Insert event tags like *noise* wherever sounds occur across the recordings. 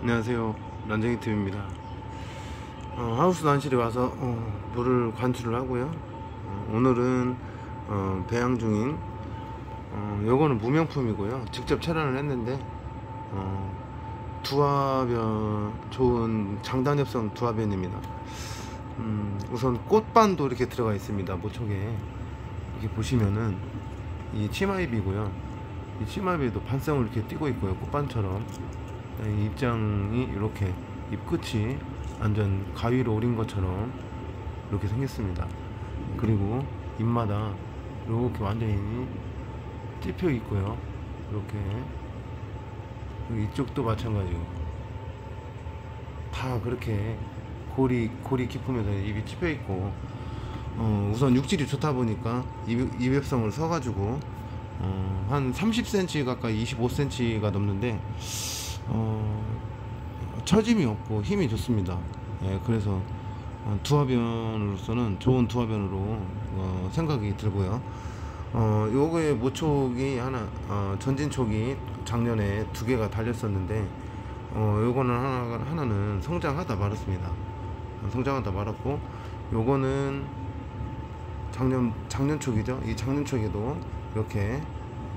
안녕하세요. 난쟁이 팀입니다. 어, 하우스 난실에 와서 어, 물을 관출을 하고요. 어, 오늘은 어, 배양 중인 어, 요거는 무명품이고요. 직접 촬영을 했는데 어, 두화변 좋은 장단엽성 두화변입니다. 음, 우선 꽃반도 이렇게 들어가 있습니다. 모촉에. 이렇게 보시면은 이 치마입이고요. 이 치마입에도 반성을 이렇게 띄고 있고요. 꽃반처럼. 이 입장이 이렇게 입끝이 완전 가위로 오린 것처럼 이렇게 생겼습니다. 그리고 입마다 이렇게 완전히 찝혀 있고요. 이렇게 이쪽도 마찬가지고 다 그렇게 골이 골이 깊으면서 입이 찝혀 있고 어, 우선 육질이 좋다 보니까 입, 입엽성을 써가지고 어, 한 30cm 가까이 25cm가 넘는데 어, 처짐이 없고 힘이 좋습니다. 예, 그래서 어, 두화변으로서는 좋은 두화변으로 어, 생각이 들고요. 어, 요거의 모촉이 하나, 어, 전진촉이 작년에 두 개가 달렸었는데, 어, 요거는 하나, 하나는 성장하다 말았습니다. 성장하다 말았고, 요거는 작년, 작년촉이죠. 이 작년촉에도 이렇게,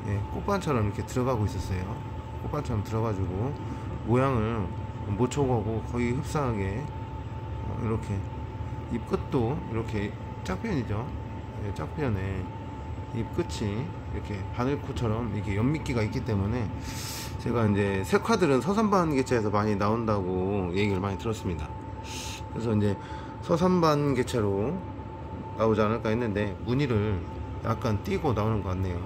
예, 꽃반처럼 이렇게 들어가고 있었어요. 꽃반처럼 들어가지고, 모양을 모촉하고 거의 흡사하게, 어, 이렇게, 입 끝도 이렇게 짝편이죠. 예, 짝편에 입 끝이 이렇게 바늘코처럼 이렇게 연미끼가 있기 때문에 제가 이제 색화들은 서산반 개체에서 많이 나온다고 얘기를 많이 들었습니다. 그래서 이제 서산반 개체로 나오지 않을까 했는데 무늬를 약간 띄고 나오는 것 같네요.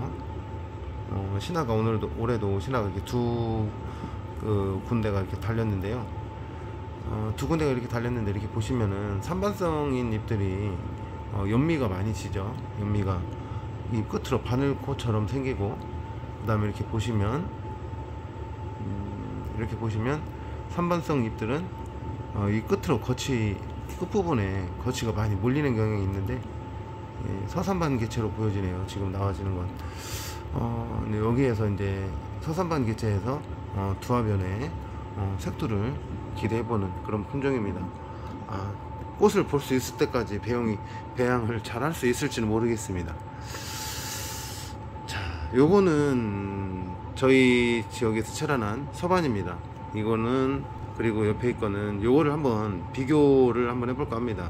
어, 신화가 오늘도 올해도 신화가 이렇게 두 그 군데가 이렇게 달렸는데요. 어, 두 군데가 이렇게 달렸는데 이렇게 보시면은 산반성인 잎들이 어, 연미가 많이 지죠. 연미가 이 끝으로 바늘코처럼 생기고 그 다음에 이렇게 보시면 음, 이렇게 보시면 산반성 잎들은 어, 이 끝으로 거치 끝부분에 거치가 많이 몰리는 경향이 있는데 예, 서산반 개체로 보여지네요 지금 나와지는 건 어, 근데 여기에서 이제 서산반 개체에서 어, 두화변의 어, 색도를 기대해보는 그런 품종입니다. 아, 꽃을 볼 수 있을 때까지 배양이, 배양을 잘 할 수 있을지는 모르겠습니다. 요거는 저희 지역에서 체란한 서반입니다. 이거는 그리고 옆에 있거는 요거를 한번 비교를 한번 해볼까 합니다.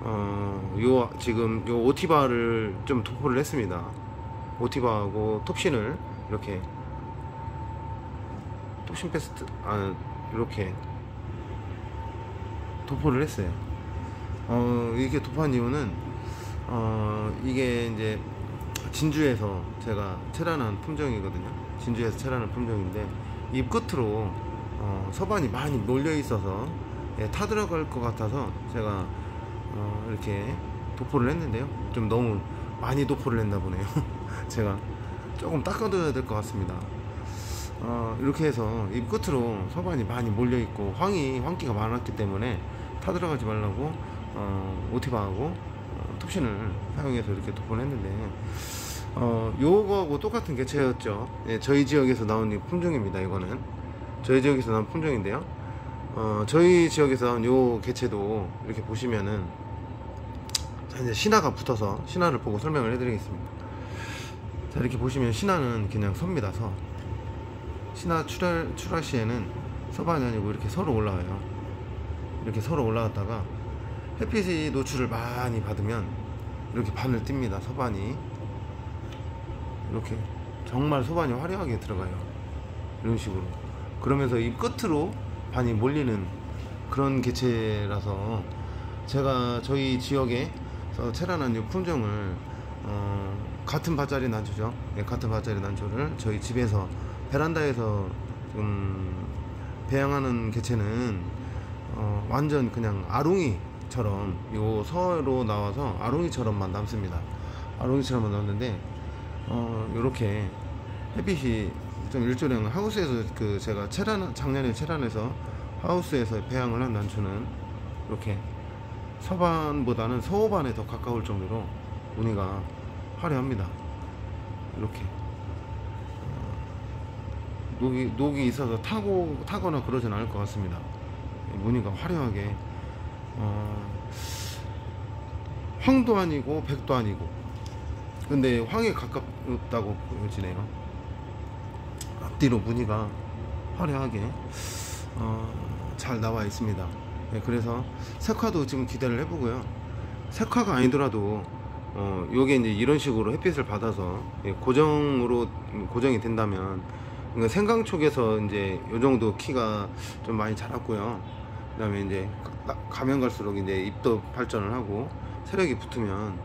어, 요 지금 요 오티바를 좀 도포를 했습니다 오티바하고 톱신을 이렇게 톱신 페스트 아 이렇게 도포를 했어요. 어 이게 도포한 이유는 어 이게 이제 진주에서 제가 체란한 품종이거든요. 진주에서 체란한 품종인데 입 끝으로 어, 서반이 많이 몰려 있어서 예, 타들어갈 것 같아서 제가 어, 이렇게 도포를 했는데요. 좀 너무 많이 도포를 했나 보네요 *laughs* 제가 조금 닦아둬야 될 것 같습니다 어, 이렇게 해서 입 끝으로 서반이 많이 몰려 있고 황이 황기가 많았기 때문에 타들어가지 말라고 어, 오티바하고 어, 톱신을 사용해서 이렇게 도포를 했는데 어, 요거하고 똑같은 개체였죠. 예, 저희 지역에서 나온 품종입니다. 이거는 저희 지역에서 나온 품종인데요. 어, 저희 지역에서 나온 요 개체도 이렇게 보시면은 자 이제 신화가 붙어서 신화를 보고 설명을 해드리겠습니다. 자 이렇게 보시면 신화는 그냥 섭니다. 서 신화 출하, 출하 시에는 서반이 아니고 이렇게 서로 올라와요. 이렇게 서로 올라갔다가 햇빛이 노출을 많이 받으면 이렇게 바늘 띱니다. 서반이 이렇게 정말 소반이 화려하게 들어가요 이런 식으로 그러면서 이 끝으로 반이 몰리는 그런 개체라서 제가 저희 지역에서 체란한 이 품종을 어, 같은 밭자리 난초죠. 네, 같은 밭자리 난초를 저희 집에서 베란다에서 좀 배양하는 개체는 어, 완전 그냥 아롱이처럼 요 서로 나와서 아롱이처럼만 남습니다. 아롱이처럼만 남는데 어 요렇게 햇빛이 좀 일조량 하우스에서 그 제가 체란 작년에 체란에서 하우스에서 배양을 한 난초는 이렇게 서반보다는 서호반에 더 가까울 정도로 무늬가 화려합니다 이렇게 어, 녹이 녹이 있어서 타고 타거나 그러진 않을 것 같습니다. 무늬가 화려하게 어, 황도 아니고 백도 아니고 근데 황에 가깝다고 보여지네요. 앞뒤로 무늬가 화려하게 어, 잘 나와 있습니다. 네, 그래서 색화도 지금 기대를 해보고요. 색화가 아니더라도 어, 요게 이제 이런 식으로 햇빛을 받아서 예, 고정으로 음, 고정이 된다면 그러니까 생강 쪽에서 이제 요 정도 키가 좀 많이 자랐고요. 그다음에 이제 가- 가면 갈수록 이제 입도 발전을 하고 세력이 붙으면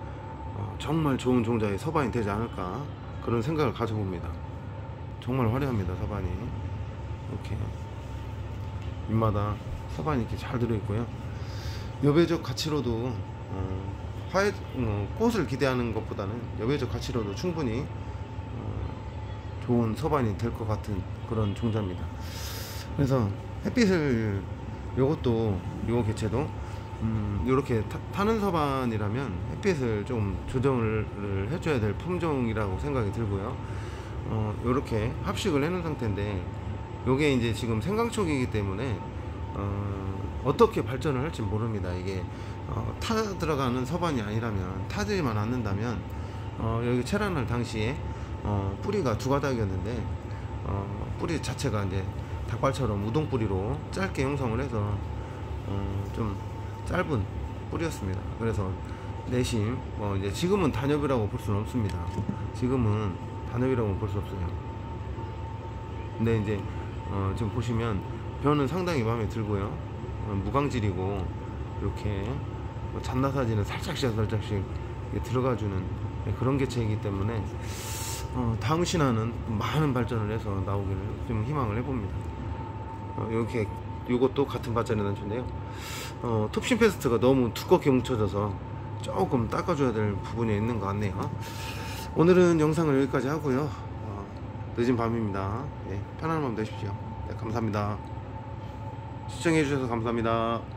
어, 정말 좋은 종자의 서반이 되지 않을까 그런 생각을 가져봅니다. 정말 화려합니다 서반이 이렇게 윗마다 서반이 이렇게 잘 들어있고요. 여배적 가치로도 어, 화해 어, 꽃을 기대하는 것보다는 여배적 가치로도 충분히 어, 좋은 서반이 될 것 같은 그런 종자입니다. 그래서 햇빛을 요것도 요 개체도 음, 요렇게 타, 는 서반이라면 햇빛을 좀 조정을 해줘야 될 품종이라고 생각이 들고요. 어, 요렇게 합식을 해놓은 상태인데 요게 이제 지금 생강촉이기 때문에 어, 어떻게 발전을 할지 모릅니다. 이게 어, 타 들어가는 서반이 아니라면 타지만 않는다면 어, 여기 체란할 당시에 어, 뿌리가 두 가닥이었는데 어, 뿌리 자체가 이제 닭발처럼 우동 뿌리로 짧게 형성을 해서 어, 좀 짧은 뿌리였습니다. 그래서 내심 뭐 이제 지금은 단엽이라고 볼 수는 없습니다. 지금은 단엽이라고 볼 수 없어요. 근데 이제 어, 지금 보시면 변은 상당히 마음에 들고요. 어, 무광질이고 이렇게 뭐 잔나사지는 살짝씩 살짝씩 들어가주는 그런 개체이기 때문에 어, 다음 신화는 많은 발전을 해서 나오기를 좀 희망을 해봅니다. 어, 이렇게 이것도 같은 바자리 단추인데요. 어, 톱신 페스트가 너무 두껍게 뭉쳐져서 조금 닦아줘야 될 부분이 있는 것 같네요. 오늘은 영상을 여기까지 하고요. 어, 늦은 밤입니다. 예, 편안한 밤 되십시오. 네, 감사합니다. 시청해주셔서 감사합니다.